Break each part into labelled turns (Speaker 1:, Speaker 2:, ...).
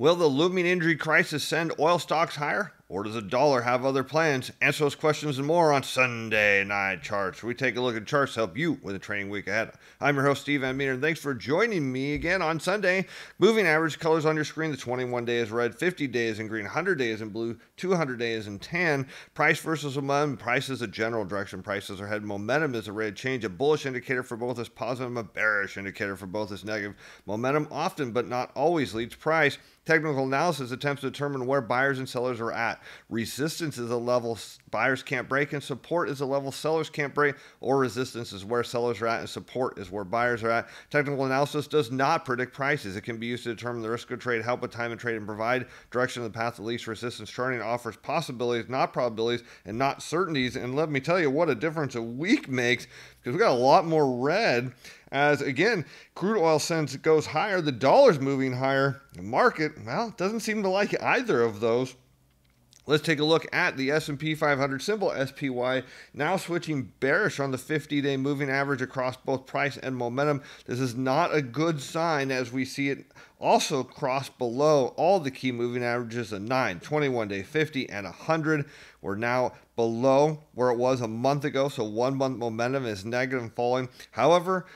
Speaker 1: Will the looming injury crisis send oil stocks higher? Or does the dollar have other plans? Answer those questions and more on Sunday Night Charts. We take a look at charts to help you with the trading week ahead. I'm your host, Steve Van Metre, and thanks for joining me again on Sunday. Moving average colors on your screen the 21 day is red, 50 days in green, 100 days in blue, 200 days in tan. Price versus momentum. Price is a general direction. Prices are headed. Momentum is a rate of change. A bullish indicator for both is positive, a bearish indicator for both is negative. Momentum often, but not always, leads price. Technical analysis attempts to determine where buyers and sellers are at. Resistance is a level buyers can't break, and support is a level sellers can't break, or resistance is where sellers are at, and support is where buyers are at. Technical analysis does not predict prices. It can be used to determine the risk of trade, help with time and trade, and provide direction of the path of least resistance. Charting offers possibilities, not probabilities, and not certainties. And let me tell you what a difference a week makes because we got a lot more red as again crude oil since it goes higher the dollar's moving higher the market well doesn't seem to like either of those Let's take a look at the S&P 500 symbol SPY now switching bearish on the 50-day moving average across both price and momentum. This is not a good sign as we see it also cross below all the key moving averages of 9, 21 day 50 and 100. We're now below where it was a month ago, so 1 month momentum is negative and falling. However,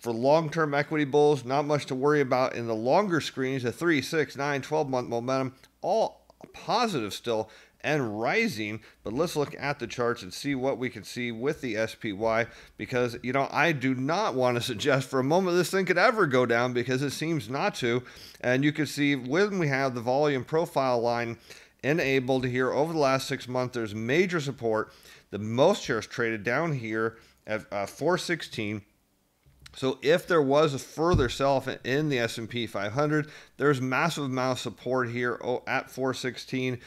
Speaker 1: for long-term equity bulls, not much to worry about in the longer screens, the 3, 6, 9, 12 month momentum all positive still and rising. But let's look at the charts and see what we can see with the SPY because, you know, I do not want to suggest for a moment this thing could ever go down because it seems not to. And you can see when we have the volume profile line enabled here over the last six months, there's major support. The most shares traded down here at uh, 416. So if there was a further sell-off in the S&P 500, there's massive amount of support here oh, at 416.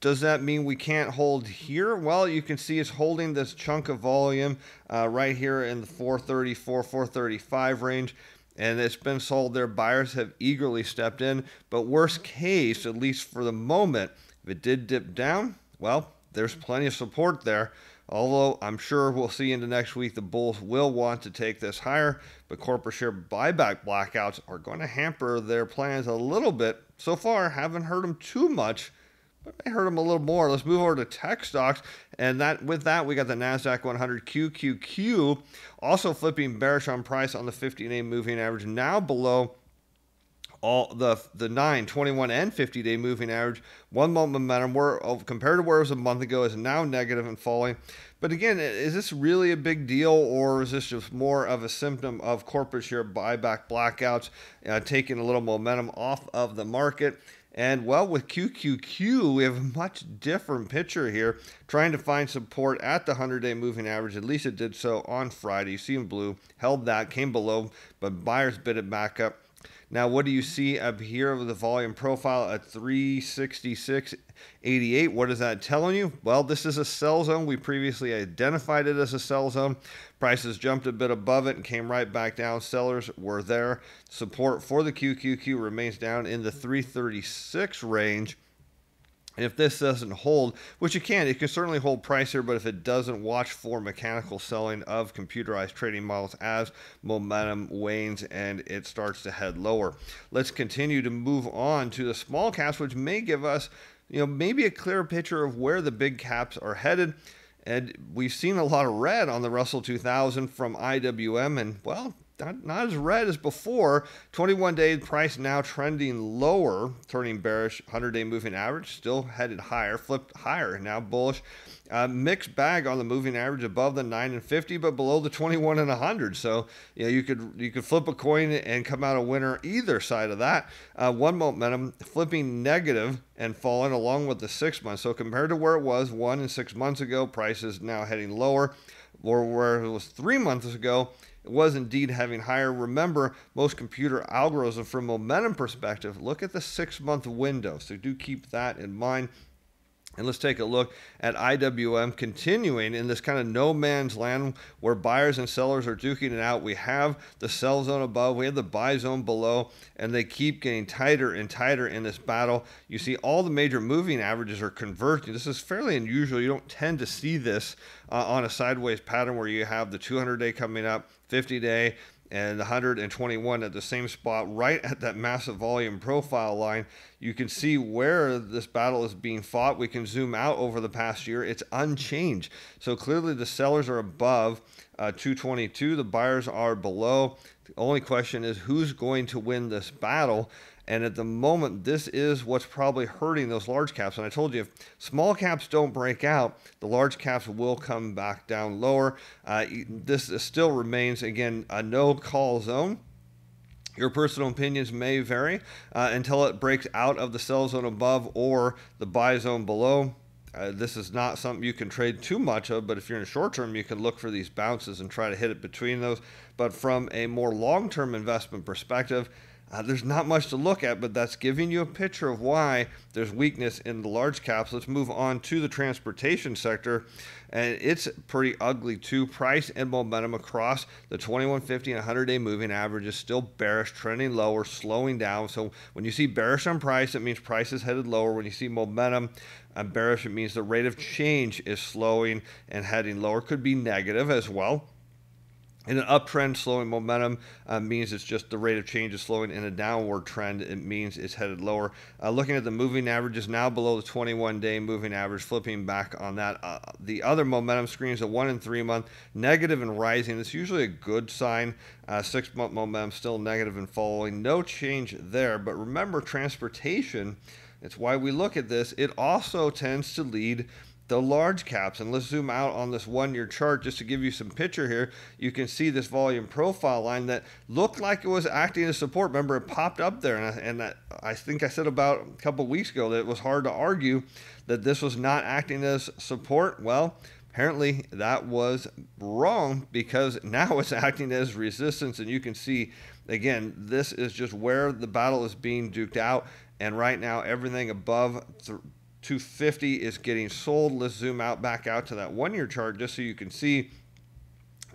Speaker 1: Does that mean we can't hold here? Well, you can see it's holding this chunk of volume uh, right here in the 434, 435 range, and it's been sold there. Buyers have eagerly stepped in, but worst case, at least for the moment, if it did dip down, well, there's plenty of support there. Although I'm sure we'll see into next week the Bulls will want to take this higher, but corporate share buyback blackouts are going to hamper their plans a little bit. So far, haven't heard them too much, I heard them a little more. Let's move over to tech stocks, and that with that we got the Nasdaq 100 QQQ also flipping bearish on price on the 50-day moving average, now below all the the 9 21 and 50 day moving average. One month momentum where compared to where it was a month ago is now negative and falling. But again is this really a big deal or is this just more of a symptom of corporate share buyback blackouts uh, taking a little momentum off of the market and well, with QQQ, we have a much different picture here, trying to find support at the 100 day moving average. At least it did so on Friday. You see in blue, held that, came below, but buyers bid it back up. Now, what do you see up here with the volume profile at 366.88? What is that telling you? Well, this is a sell zone. We previously identified it as a sell zone. Prices jumped a bit above it and came right back down. Sellers were there. Support for the QQQ remains down in the 336 range if this doesn't hold, which it can, it can certainly hold price here, but if it doesn't, watch for mechanical selling of computerized trading models as momentum wanes and it starts to head lower. Let's continue to move on to the small caps, which may give us, you know, maybe a clearer picture of where the big caps are headed. And we've seen a lot of red on the Russell 2000 from IWM, and well, not, not as red as before. 21 day price now trending lower, turning bearish. 100 day moving average still headed higher, flipped higher, now bullish. Uh, mixed bag on the moving average above the 9 and 50, but below the 21 and 100. So you know, you could you could flip a coin and come out a winner either side of that. Uh, one momentum flipping negative and falling along with the six months. So compared to where it was one and six months ago, price is now heading lower. Or where it was three months ago, was indeed having higher. Remember, most computer algorithms from momentum perspective look at the six month window. So do keep that in mind. And let's take a look at IWM continuing in this kind of no man's land where buyers and sellers are duking it out. We have the sell zone above, we have the buy zone below, and they keep getting tighter and tighter in this battle. You see, all the major moving averages are converging. This is fairly unusual. You don't tend to see this uh, on a sideways pattern where you have the 200 day coming up, 50 day, and 121 at the same spot, right at that massive volume profile line. You can see where this battle is being fought. We can zoom out over the past year. It's unchanged. So clearly the sellers are above uh, 222. The buyers are below. The only question is who's going to win this battle. And at the moment, this is what's probably hurting those large caps. And I told you, if small caps don't break out, the large caps will come back down lower. Uh, this still remains, again, a no call zone. Your personal opinions may vary uh, until it breaks out of the sell zone above or the buy zone below. Uh, this is not something you can trade too much of, but if you're in a short term, you can look for these bounces and try to hit it between those. But from a more long term investment perspective, uh, there's not much to look at, but that's giving you a picture of why there's weakness in the large caps. Let's move on to the transportation sector. And it's pretty ugly too. Price and momentum across the 2150 and 100 day moving average is still bearish, trending lower, slowing down. So when you see bearish on price, it means price is headed lower. When you see momentum uh, bearish, it means the rate of change is slowing and heading lower. Could be negative as well. In an uptrend, slowing momentum uh, means it's just the rate of change is slowing. In a downward trend, it means it's headed lower. Uh, looking at the moving average is now below the 21 day moving average, flipping back on that. Uh, the other momentum screens, a one and three month, negative and rising. It's usually a good sign. Uh, six month momentum still negative and following. No change there. But remember, transportation, it's why we look at this. It also tends to lead the large caps. And let's zoom out on this one year chart just to give you some picture here. You can see this volume profile line that looked like it was acting as support. Remember, it popped up there. And, I, and I, I think I said about a couple weeks ago that it was hard to argue that this was not acting as support. Well, apparently that was wrong because now it's acting as resistance. And you can see, again, this is just where the battle is being duked out. And right now, everything above 250 is getting sold. Let's zoom out back out to that one year chart just so you can see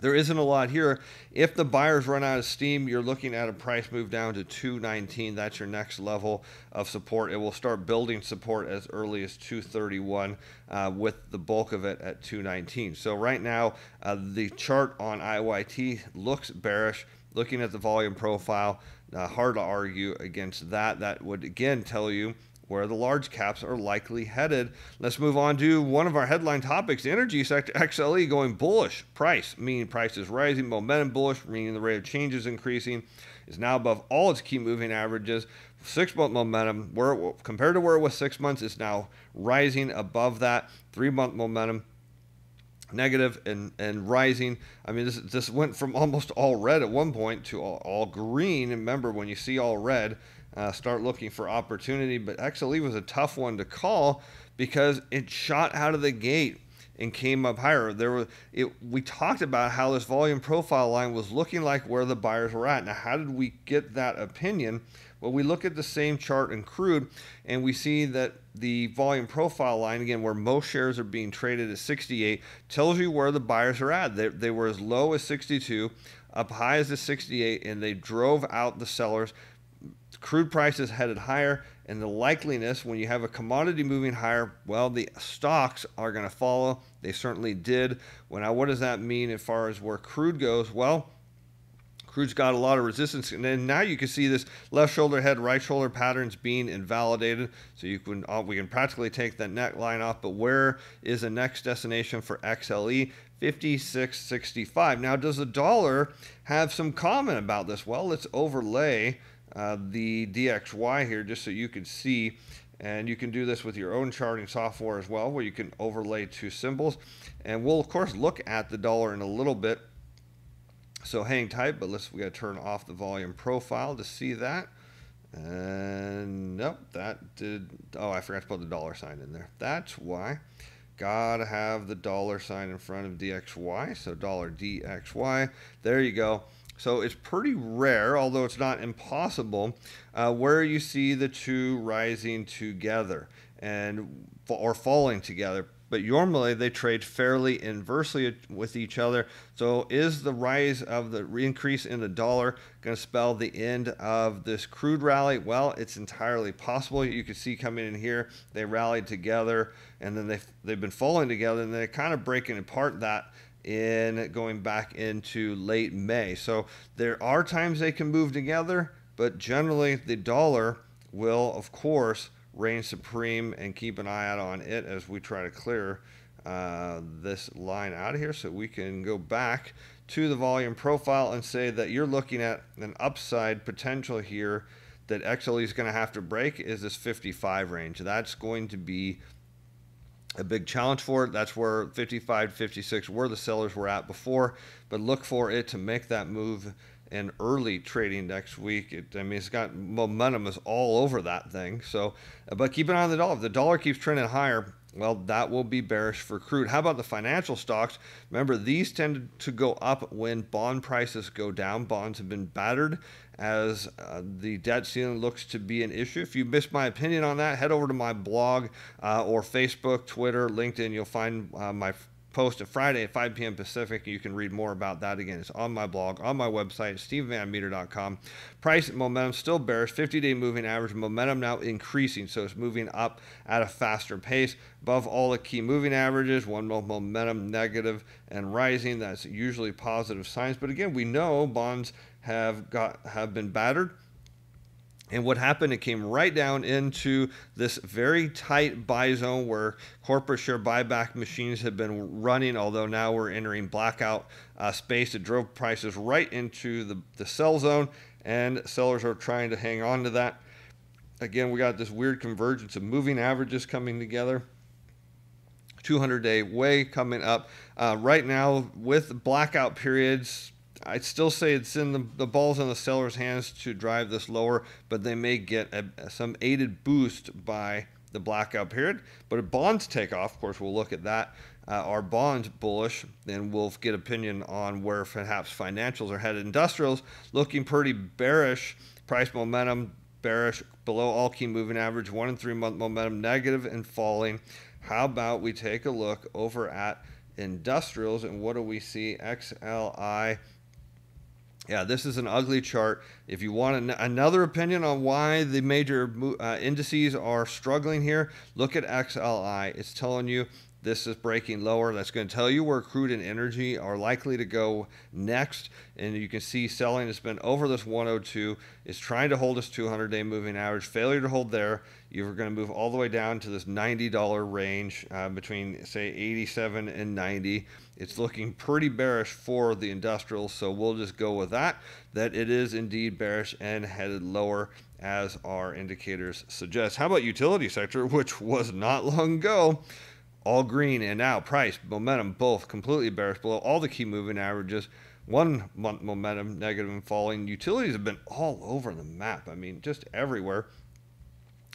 Speaker 1: there isn't a lot here. If the buyers run out of steam, you're looking at a price move down to 219. That's your next level of support. It will start building support as early as 231 uh, with the bulk of it at 219. So right now, uh, the chart on IYT looks bearish. Looking at the volume profile, uh, hard to argue against that. That would again tell you where the large caps are likely headed. Let's move on to one of our headline topics the energy sector, XLE going bullish. Price, meaning price is rising. Momentum bullish, meaning the rate of change is increasing, is now above all its key moving averages. Six month momentum, where compared to where it was six months, is now rising above that. Three month momentum negative and and rising. I mean, this this went from almost all red at one point to all, all green. remember, when you see all red, uh, start looking for opportunity. But XLE was a tough one to call because it shot out of the gate and came up higher. There was it. We talked about how this volume profile line was looking like where the buyers were at. Now, how did we get that opinion? Well, we look at the same chart in crude, and we see that the volume profile line again, where most shares are being traded at 68, tells you where the buyers are at. They, they were as low as 62, up high as the 68, and they drove out the sellers crude prices headed higher and the likeliness when you have a commodity moving higher well the stocks are going to follow. They certainly did. Well now what does that mean as far as where crude goes? Well crude's got a lot of resistance. And then now you can see this left shoulder head right shoulder patterns being invalidated. So you can uh, we can practically take that neckline off but where is the next destination for xle 5665 now does the dollar have some comment about this? Well let's overlay uh, the DXY here just so you can see. And you can do this with your own charting software as well, where you can overlay two symbols. And we'll, of course, look at the dollar in a little bit. So hang tight, but let's we got to turn off the volume profile to see that. And nope, that did. Oh, I forgot to put the dollar sign in there. That's why. Gotta have the dollar sign in front of DXY. So dollar DXY. There you go. So it's pretty rare, although it's not impossible, uh, where you see the two rising together and or falling together. But normally they trade fairly inversely with each other. So is the rise of the increase in the dollar going to spell the end of this crude rally? Well, it's entirely possible. You can see coming in here, they rallied together and then they've, they've been falling together and they're kind of breaking apart that in going back into late May. So there are times they can move together, but generally the dollar will, of course, reign supreme and keep an eye out on it as we try to clear uh, this line out of here so we can go back to the volume profile and say that you're looking at an upside potential here that XLE is going to have to break is this 55 range. That's going to be a big challenge for it. That's where 55, 56 where the sellers were at before, but look for it to make that move in early trading next week. It, I mean, it's got momentum is all over that thing. So, but keep an eye on the dollar. If the dollar keeps trending higher, well, that will be bearish for crude. How about the financial stocks? Remember, these tend to go up when bond prices go down. Bonds have been battered as uh, the debt ceiling looks to be an issue. If you missed my opinion on that, head over to my blog uh, or Facebook, Twitter, LinkedIn. You'll find uh, my post Friday at 5 p.m. Pacific. You can read more about that again. It's on my blog, on my website, stevenvanmetre.com. Price momentum still bearish. 50-day moving average momentum now increasing, so it's moving up at a faster pace. Above all the key moving averages, one momentum negative and rising. That's usually positive signs. But again, we know bonds have got have been battered and what happened, it came right down into this very tight buy zone where corporate share buyback machines have been running, although now we're entering blackout uh, space. It drove prices right into the, the sell zone, and sellers are trying to hang on to that. Again, we got this weird convergence of moving averages coming together. 200 day way coming up. Uh, right now, with blackout periods, I'd still say it's in the, the ball's in the seller's hands to drive this lower, but they may get a, some aided boost by the blackout period. But if bonds take off, of course, we'll look at that. Uh, are bonds bullish? Then we'll get opinion on where perhaps financials are headed. Industrials looking pretty bearish. Price momentum bearish, below all key moving average. One and three month momentum negative and falling. How about we take a look over at industrials and what do we see? XLI yeah, this is an ugly chart. If you want an- another opinion on why the major uh, indices are struggling here, look at XLI. It's telling you this is breaking lower. That's going to tell you where crude and energy are likely to go next. And you can see selling has been over this 102. It's trying to hold this 200 day moving average. Failure to hold there. You're going to move all the way down to this $90 range uh, between, say, 87 and 90. It's looking pretty bearish for the industrials. So we'll just go with that, that it is indeed bearish and headed lower as our indicators suggest. How about utility sector, which was not long ago? All green and now price momentum both completely bearish below. All the key moving averages one month momentum negative and falling. Utilities have been all over the map. I mean just everywhere.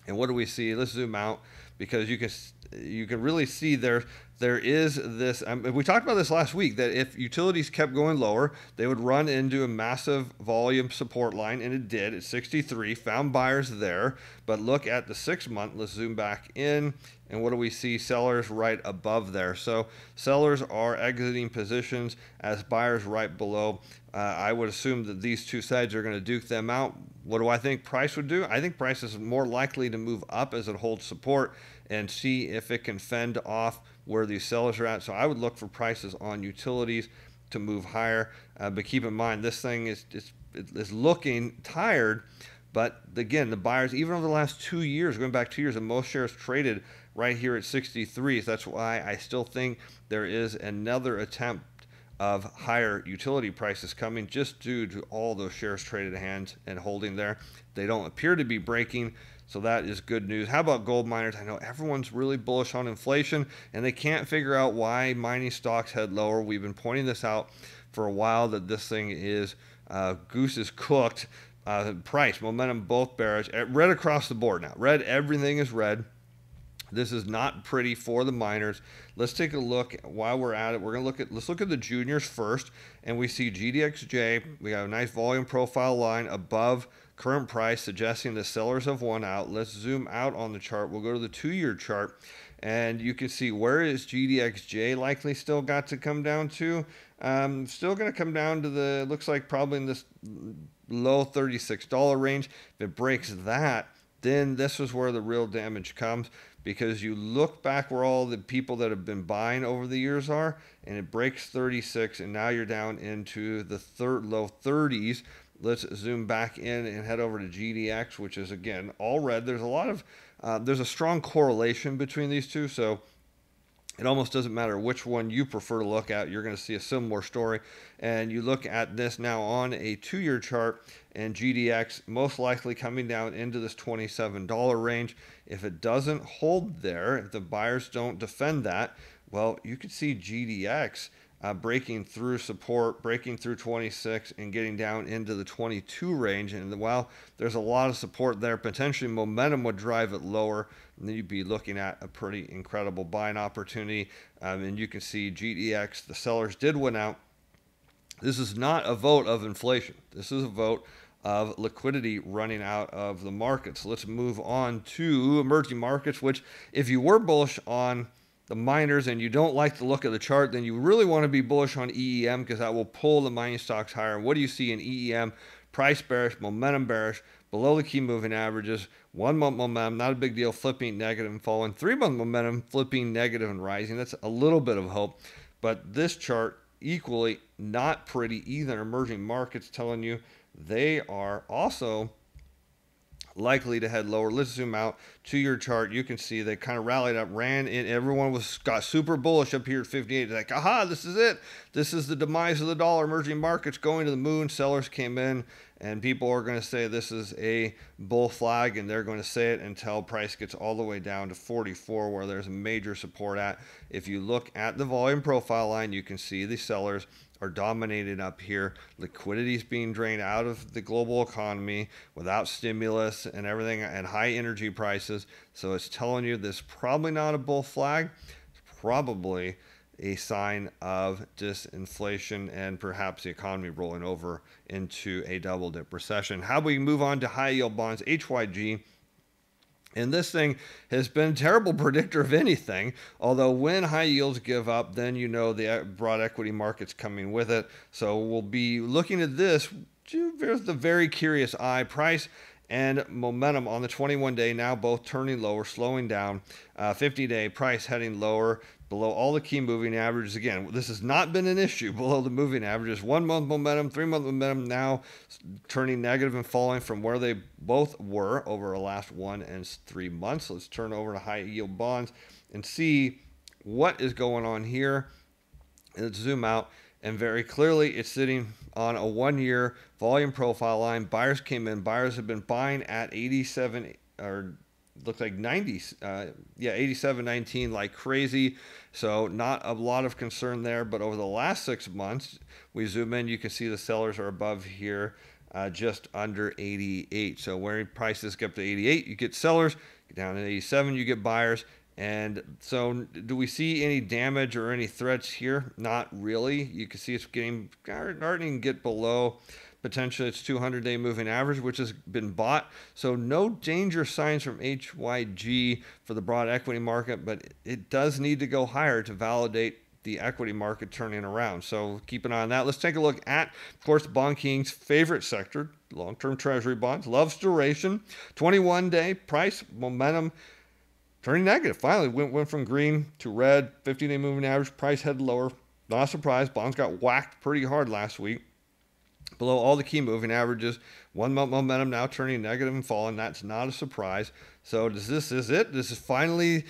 Speaker 1: And what do we see? Let's zoom out because you can you can really see there there is this um, we talked about this last week that if utilities kept going lower they would run into a massive volume support line and it did at 63 found buyers there but look at the six month let's zoom back in and what do we see? Sellers right above there. So sellers are exiting positions as buyers right below. Uh, i would assume that these two sides are going to duke them out. What do i think price would do? I think price is more likely to move up as it holds support and see if it can fend off where these sellers are at. So I would look for prices on utilities to move higher. Uh, but keep in mind, this thing is, is, is looking tired. But again, the buyers, even over the last two years, going back two years, the most shares traded right here at 63. So that's why I still think there is another attempt of higher utility prices coming just due to all those shares traded hands and holding there. They don't appear to be breaking. So that is good news. How about gold miners? I know everyone's really bullish on inflation and they can't figure out why mining stocks head lower. We've been pointing this out for a while that this thing is uh, goose is cooked. Uh, price, momentum, both bearish. Eh, red across the board now. Red, everything is red. This is not pretty for the miners. Let's take a look while we're at it. We're gonna look at let's look at the juniors first, and we see GDXJ. We got a nice volume profile line above current price, suggesting the sellers have won out. Let's zoom out on the chart. We'll go to the two-year chart, and you can see where is GDXJ likely still got to come down to. Um, still going to come down to the looks like probably in this low $36 range. If it breaks that, then this is where the real damage comes because you look back where all the people that have been buying over the years are, and it breaks 36, and now you're down into the third low 30s. Let's zoom back in and head over to GDX, which is again all red. There's a lot of uh, there's a strong correlation between these two, so it almost doesn't matter which one you prefer to look at. You're going to see a similar story. And you look at this now on a two year chart, and GDX most likely coming down into this $27 range. If it doesn't hold there, if the buyers don't defend that, well, you could see GDX uh, breaking through support, breaking through 26, and getting down into the 22 range. And while there's a lot of support there, potentially momentum would drive it lower. And then you'd be looking at a pretty incredible buying opportunity. Um, and you can see GDX, the sellers did win out. This is not a vote of inflation. This is a vote of liquidity running out of the markets. Let's move on to emerging markets, which, if you were bullish on the miners and you don't like the look of the chart, then you really want to be bullish on EEM because that will pull the mining stocks higher. what do you see in EEM? Price bearish, momentum bearish, below the key moving averages. One month momentum, not a big deal, flipping negative and falling. Three month momentum, flipping negative and rising. That's a little bit of hope. But this chart, equally not pretty either. Emerging markets telling you they are also likely to head lower. Let's zoom out to your chart. You can see they kind of rallied up, ran in. Everyone was got super bullish up here at 58. Like, aha, this is it. This is the demise of the dollar. Emerging markets going to the moon. Sellers came in, and people are going to say this is a bull flag, and they're going to say it until price gets all the way down to 44, where there's a major support at. If you look at the volume profile line, you can see the sellers are dominated up here. Liquidity is being drained out of the global economy without stimulus and everything and high energy prices. So it's telling you this probably not a bull flag. It's probably a sign of disinflation and perhaps the economy rolling over into a double dip recession. How we move on to high yield bonds, HYG and this thing has been a terrible predictor of anything. Although when high yields give up, then you know the broad equity market's coming with it. So we'll be looking at this with a very curious eye. Price and momentum on the 21 day now both turning lower, slowing down. Uh, 50 day price heading lower below all the key moving averages. Again, this has not been an issue below the moving averages. One month momentum, three month momentum now turning negative and falling from where they both were over the last one and three months. Let's turn over to high yield bonds and see what is going on here. Let's zoom out. And very clearly, it's sitting on a one year volume profile line. Buyers came in. Buyers have been buying at 87 or looks like 90 uh, yeah 87 19 like crazy so not a lot of concern there but over the last six months we zoom in you can see the sellers are above here uh, just under 88 so where prices get up to 88 you get sellers down to 87 you get buyers. And so do we see any damage or any threats here? Not really. You can see it's getting starting to get below Potentially it's 200 day moving average, which has been bought. So no danger signs from HYG for the broad equity market, but it does need to go higher to validate the equity market turning around. So keep an eye on that. Let's take a look at, of course, Bond King's favorite sector, long term treasury bonds, loves duration, 21 day price, momentum turning negative. Finally, went, went from green to red, 50 day moving average, price head lower. Not a surprise. Bonds got whacked pretty hard last week below all the key moving averages. One month momentum now turning negative and falling. That's not a surprise. So does this is it? This is finally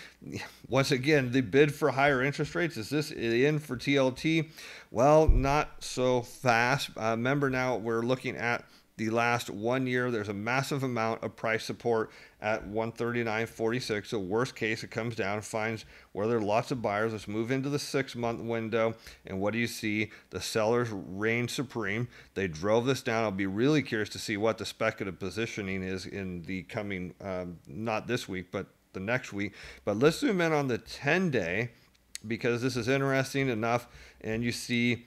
Speaker 1: once again the bid for higher interest rates. Is this in for TLT? Well, not so fast. Uh, remember now we're looking at the last one year, there's a massive amount of price support at 139.46. So worst case, it comes down and finds where there are lots of buyers. Let's move into the six month window. And what do you see? The sellers reign supreme. They drove this down. I'll be really curious to see what the speculative positioning is in the coming, um, not this week, but the next week. But let's zoom in on the 10 day because this is interesting enough. And you see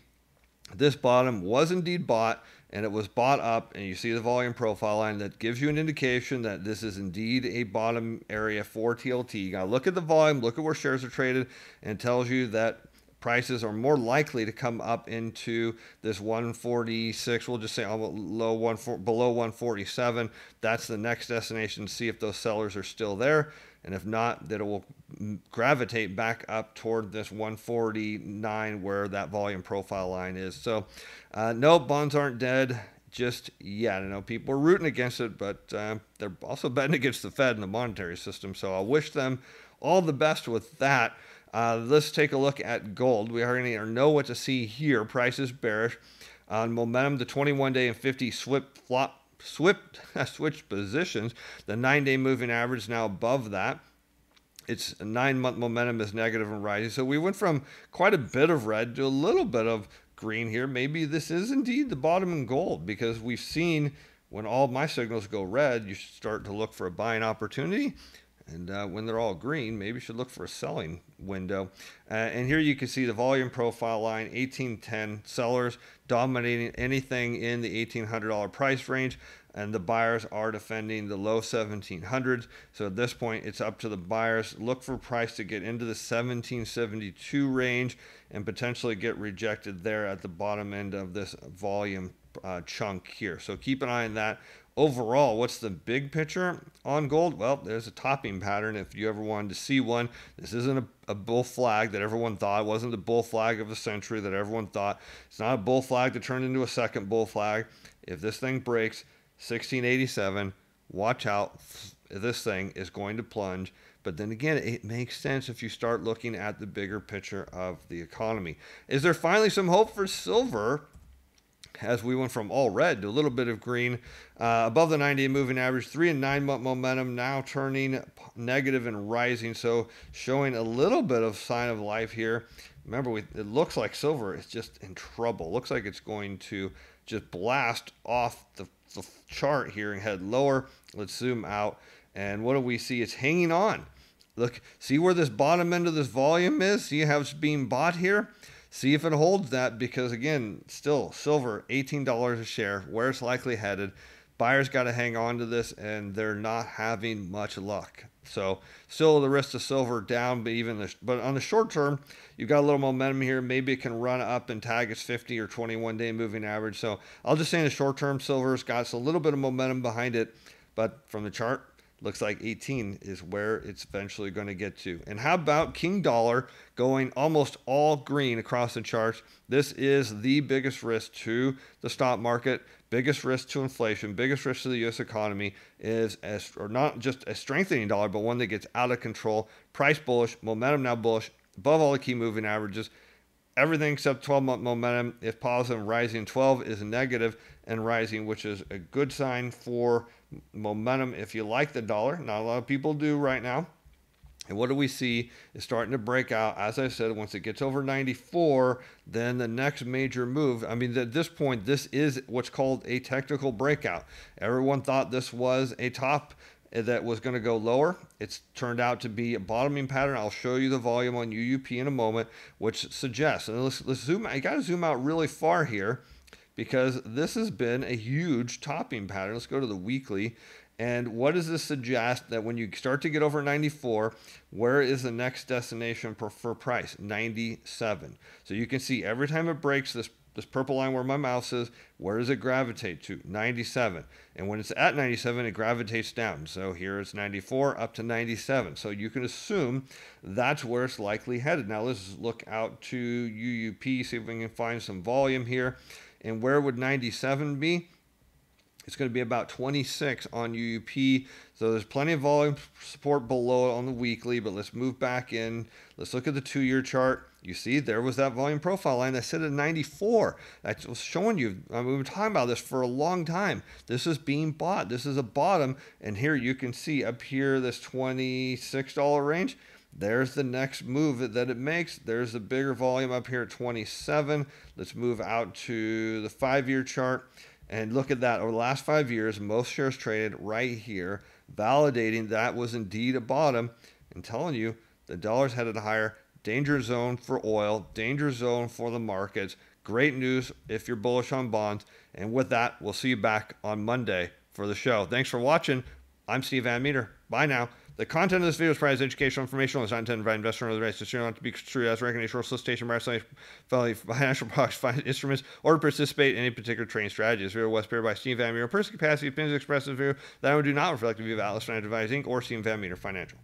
Speaker 1: this bottom was indeed bought and it was bought up and you see the volume profile line that gives you an indication that this is indeed a bottom area for TLT. You got to look at the volume, look at where shares are traded and tells you that prices are more likely to come up into this 146 we'll just say low one below 147 that's the next destination to see if those sellers are still there and if not that it will gravitate back up toward this 149 where that volume profile line is so uh, no bonds aren't dead just yet. I know people are rooting against it, but uh, they're also betting against the Fed and the monetary system. So I wish them all the best with that. Uh, let's take a look at gold. We already know what to see here. Price is bearish. On momentum, the 21 day and 50 swip flop swift switch positions. The nine day moving average is now above that. Its nine month momentum is negative and rising. So we went from quite a bit of red to a little bit of green here. Maybe this is indeed the bottom in gold because we've seen when all my signals go red, you start to look for a buying opportunity. And uh, when they're all green, maybe you should look for a selling window. Uh, and here you can see the volume profile line 1810 sellers dominating anything in the $1,800 price range. And the buyers are defending the low 1700s. So at this point, it's up to the buyers. Look for price to get into the 1772 range and potentially get rejected there at the bottom end of this volume uh, chunk here. So keep an eye on that overall, what's the big picture on gold? Well, there's a topping pattern. If you ever wanted to see one, this isn't a, a, bull flag that everyone thought. It wasn't the bull flag of the century that everyone thought. It's not a bull flag to turn into a second bull flag. If this thing breaks 1687, watch out. This thing is going to plunge. But then again, it makes sense if you start looking at the bigger picture of the economy. Is there finally some hope for silver? As we went from all red to a little bit of green. Uh, above the 90 moving average three and nine month momentum now turning negative and rising. So showing a little bit of sign of life here. Remember we, it looks like silver is just in trouble. Looks like it's going to just blast off the, the chart here and head lower. Let's zoom out. And what do we see? It's hanging on. Look see where this bottom end of this volume is? See how it's being bought here see if it holds that because again still silver $18 a share where it's likely headed. Buyers got to hang on to this and they're not having much luck. So still the risk of silver down but even the, but on the short term you've got a little momentum here. Maybe it can run up and tag its 50 or 21 day moving average. So i'll just say in the short term silver's got a little bit of momentum behind it but from the chart looks like 18 is where it's eventually going to get to. And how about King Dollar going almost all green across the charts? This is the biggest risk to the stock market, biggest risk to inflation, biggest risk to the US economy is as or not just a strengthening dollar, but one that gets out of control. Price bullish, momentum now bullish, above all the key moving averages. Everything except 12 month momentum is positive, rising 12 is negative and rising, which is a good sign for momentum if you like the dollar. Not a lot of people do right now. And what do we see is starting to break out. As I said, once it gets over 94, then the next major move. I mean, at this point, this is what's called a technical breakout. Everyone thought this was a top that was going to go lower. It's turned out to be a bottoming pattern. I'll show you the volume on UUP in a moment, which suggests. And let's, let's zoom. I got to zoom out really far here because this has been a huge topping pattern. Let's go to the weekly. And what does this suggest that when you start to get over 94, where is the next destination for, for price? 97. So you can see every time it breaks this this purple line where my mouse is, where does it gravitate to? 97. And when it's at 97, it gravitates down. So here it's 94 up to 97. So you can assume that's where it's likely headed. Now let's look out to UUP, see if we can find some volume here. And where would 97 be? It's going to be about 26 on UUP. So there's plenty of volume support below on the weekly, but let's move back in. Let's look at the two year chart. You see, there was that volume profile line that said at 94. That was showing you. I mean, we've been talking about this for a long time. This is being bought. This is a bottom. And here you can see up here, this $26 range. There's the next move that it makes. There's a bigger volume up here at 27. Let's move out to the five year chart. And look at that. Over the last five years, most shares traded right here, validating that was indeed a bottom and telling you the dollar's headed higher danger zone for oil, danger zone for the markets. Great news if you're bullish on bonds. And with that, we'll see you back on Monday for the show. Thanks for watching. I'm Steve Van Metre. Bye now. The content of this video is provided as educational information. It's not intended by investment or advice. It's not to be construed as recommendation or solicitation by financial products, financial instruments, or to participate in any particular trading strategy. This video was prepared by Steve Van Metre. Personal capacity opinions expressed in this video that I do not reflect the view of Atlas Financial Advising or Steve Van Metre Financial.